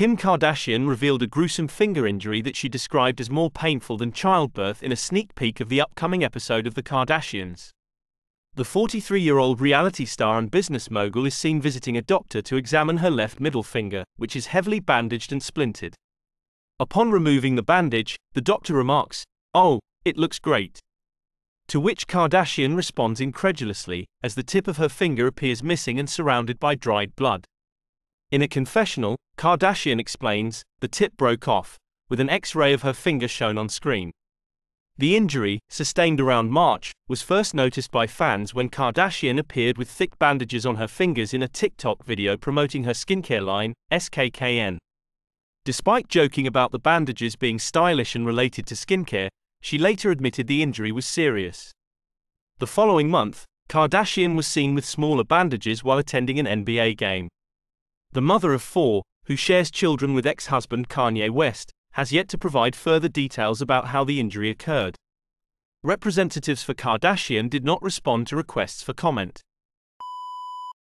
Kim Kardashian revealed a gruesome finger injury that she described as more painful than childbirth in a sneak peek of the upcoming episode of The Kardashians. The 43 year old reality star and business mogul is seen visiting a doctor to examine her left middle finger, which is heavily bandaged and splintered. Upon removing the bandage, the doctor remarks, Oh, it looks great. To which Kardashian responds incredulously, as the tip of her finger appears missing and surrounded by dried blood. In a confessional, Kardashian explains, the tip broke off, with an x ray of her finger shown on screen. The injury, sustained around March, was first noticed by fans when Kardashian appeared with thick bandages on her fingers in a TikTok video promoting her skincare line, SKKN. Despite joking about the bandages being stylish and related to skincare, she later admitted the injury was serious. The following month, Kardashian was seen with smaller bandages while attending an NBA game. The mother of four, who shares children with ex husband Kanye West, has yet to provide further details about how the injury occurred. Representatives for Kardashian did not respond to requests for comment.